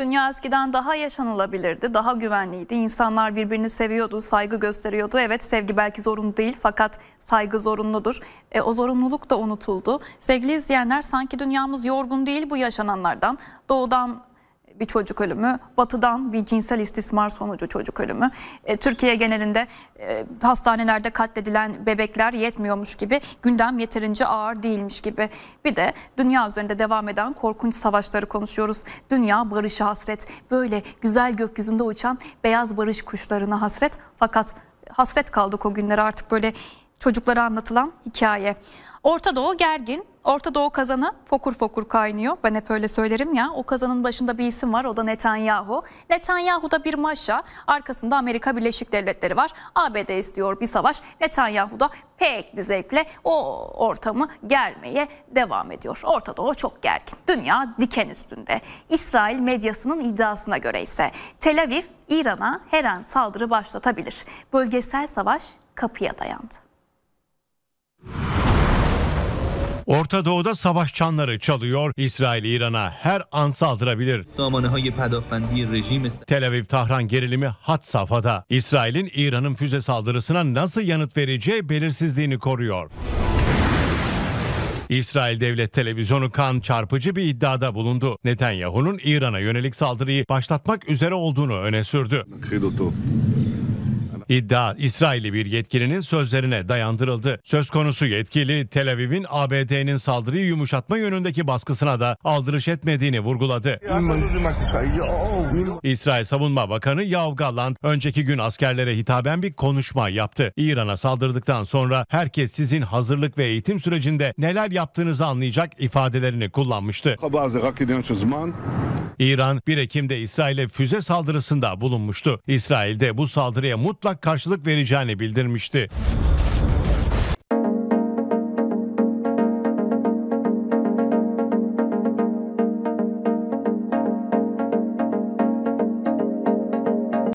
Dünya eskiden daha yaşanılabilirdi, daha güvenliydi. İnsanlar birbirini seviyordu, saygı gösteriyordu. Evet sevgi belki zorunlu değil fakat saygı zorunludur. E, o zorunluluk da unutuldu. Sevgili izleyenler sanki dünyamız yorgun değil bu yaşananlardan. Doğudan bir çocuk ölümü, batıdan bir cinsel istismar sonucu çocuk ölümü. E, Türkiye genelinde e, hastanelerde katledilen bebekler yetmiyormuş gibi, gündem yeterince ağır değilmiş gibi. Bir de dünya üzerinde devam eden korkunç savaşları konuşuyoruz. Dünya barışı hasret, böyle güzel gökyüzünde uçan beyaz barış kuşlarına hasret. Fakat hasret kaldık o günlere artık böyle çocuklara anlatılan hikaye. Orta Doğu gergin. Orta Doğu kazanı fokur fokur kaynıyor. Ben hep öyle söylerim ya. O kazanın başında bir isim var. O da Netanyahu. Netanyahu da bir maşa. Arkasında Amerika Birleşik Devletleri var. ABD istiyor bir savaş. Netanyahu da pek bir zevkle o ortamı germeye devam ediyor. Orta Doğu çok gergin. Dünya diken üstünde. İsrail medyasının iddiasına göre ise Tel Aviv İran'a her an saldırı başlatabilir. Bölgesel savaş kapıya dayandı. Orta Doğu'da savaş çanları çalıyor. İsrail İran'a her an saldırabilir. Tel Aviv-Tahran gerilimi hat safhada. İsrail'in İran'ın füze saldırısına nasıl yanıt vereceği belirsizliğini koruyor. İsrail Devlet Televizyonu kan çarpıcı bir iddiada bulundu. Netanyahu'nun İran'a yönelik saldırıyı başlatmak üzere olduğunu öne sürdü. İddia İsrail'i bir yetkilinin sözlerine dayandırıldı. Söz konusu yetkili Tel Aviv'in ABD'nin saldırıyı yumuşatma yönündeki baskısına da aldırış etmediğini vurguladı. İsrail Savunma Bakanı Yav Gallant önceki gün askerlere hitaben bir konuşma yaptı. İran'a saldırdıktan sonra herkes sizin hazırlık ve eğitim sürecinde neler yaptığınızı anlayacak ifadelerini kullanmıştı. İran 1 Ekim'de İsrail'e füze saldırısında bulunmuştu. İsrail de bu saldırıya mutlak karşılık vereceğini bildirmişti.